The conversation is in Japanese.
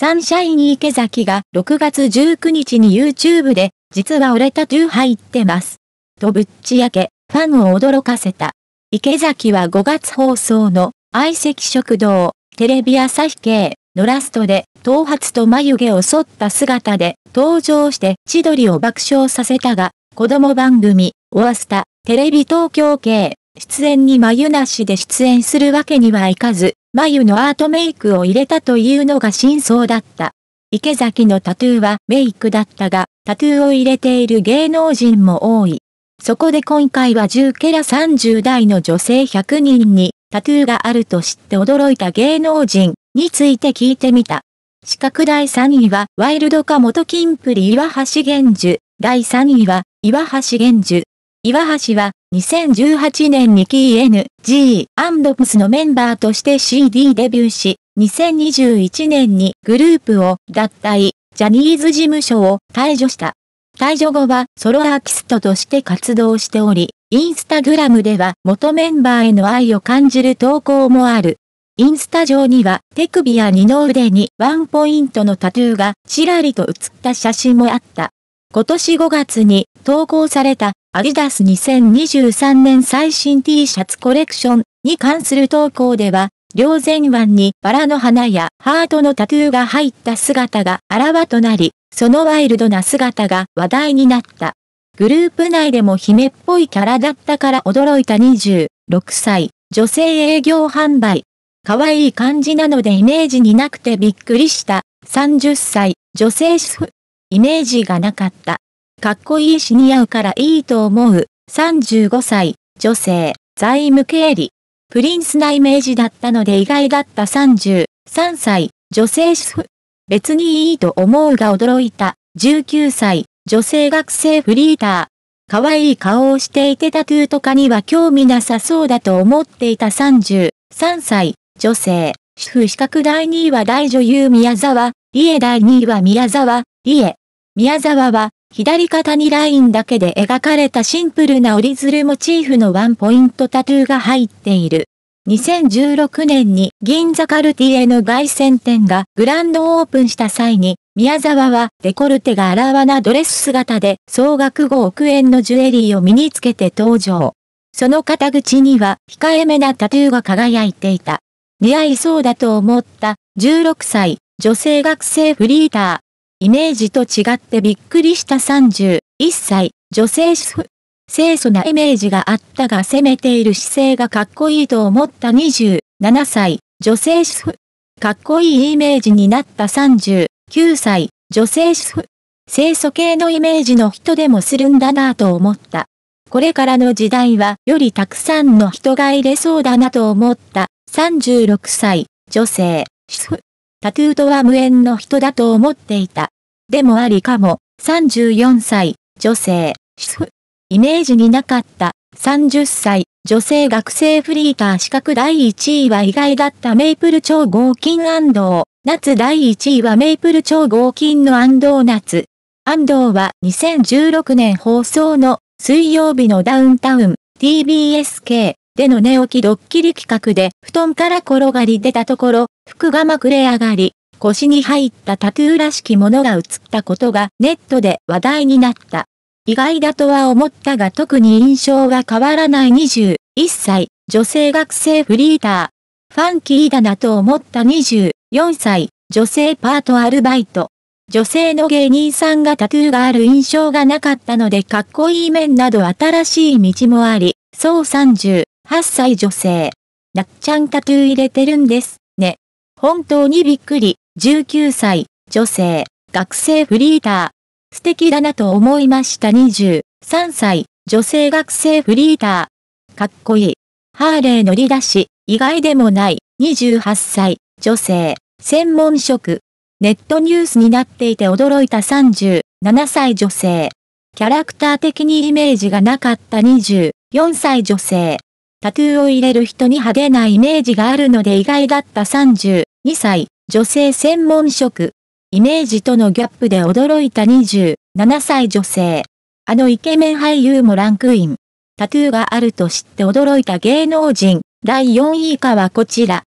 サンシャイン池崎が6月19日に YouTube で、実は俺タトゥー入ってます。とぶっちやけ、ファンを驚かせた。池崎は5月放送の相席食堂、テレビ朝日系のラストで、頭髪と眉毛を剃った姿で登場して千鳥を爆笑させたが、子供番組、オアスタ、テレビ東京系、出演に眉なしで出演するわけにはいかず、眉のアートメイクを入れたというのが真相だった。池崎のタトゥーはメイクだったが、タトゥーを入れている芸能人も多い。そこで今回は10ケラ30代の女性100人にタトゥーがあると知って驚いた芸能人について聞いてみた。四角第3位はワイルドカ元キンプリ岩橋玄樹。第3位は岩橋玄樹。岩橋は2018年にキー NG& プスのメンバーとして CD デビューし、2021年にグループを脱退、ジャニーズ事務所を退場した。退場後はソロアーティストとして活動しており、インスタグラムでは元メンバーへの愛を感じる投稿もある。インスタ上には手首や二の腕にワンポイントのタトゥーがちらりと写った写真もあった。今年5月に投稿されたアディダス2023年最新 T シャツコレクションに関する投稿では、両前腕にバラの花やハートのタトゥーが入った姿があらわとなり、そのワイルドな姿が話題になった。グループ内でも姫っぽいキャラだったから驚いた26歳、女性営業販売。可愛い感じなのでイメージになくてびっくりした。30歳、女性主婦。イメージがなかった。かっこいいし似合うからいいと思う。35歳、女性、財務経理。プリンスなイメージだったので意外だった33歳、女性主婦。別にいいと思うが驚いた。19歳、女性学生フリーター。可愛い顔をしていてタトゥーとかには興味なさそうだと思っていた33歳、女性。主婦資格第2位は大女優宮沢、理恵第2位は宮沢、理恵。宮沢は、左肩にラインだけで描かれたシンプルな折り鶴モチーフのワンポイントタトゥーが入っている。2016年に銀座カルティエの凱旋店がグランドオープンした際に、宮沢はデコルテがあらわなドレス姿で総額5億円のジュエリーを身につけて登場。その肩口には控えめなタトゥーが輝いていた。似合いそうだと思った16歳女性学生フリーター。イメージと違ってびっくりした31歳、女性主婦。清楚なイメージがあったが攻めている姿勢がかっこいいと思った27歳、女性主婦。かっこいいイメージになった39歳、女性主婦。清楚系のイメージの人でもするんだなぁと思った。これからの時代はよりたくさんの人が入れそうだなと思った36歳、女性、主婦。タトゥーとは無縁の人だと思っていた。でもありかも、34歳、女性、主婦。イメージになかった、30歳、女性学生フリーター資格第1位は意外だったメイプル超合金安藤夏第1位はメイプル超合金の安藤夏。安藤は2016年放送の水曜日のダウンタウン TBSK での寝起きドッキリ企画で布団から転がり出たところ、服がまくれ上がり、腰に入ったタトゥーらしきものが映ったことがネットで話題になった。意外だとは思ったが特に印象が変わらない21歳、女性学生フリーター。ファンキーだなと思った24歳、女性パートアルバイト。女性の芸人さんがタトゥーがある印象がなかったのでかっこいい面など新しい道もあり、そう30 8歳女性。なっちゃんタトゥー入れてるんです、ね。本当にびっくり。19歳、女性、学生フリーター。素敵だなと思いました23歳、女性学生フリーター。かっこいい。ハーレー乗り出し、意外でもない28歳、女性、専門職。ネットニュースになっていて驚いた37歳女性。キャラクター的にイメージがなかった24歳女性。タトゥーを入れる人に派手なイメージがあるので意外だった32歳、女性専門職。イメージとのギャップで驚いた27歳女性。あのイケメン俳優もランクイン。タトゥーがあると知って驚いた芸能人。第4位以下はこちら。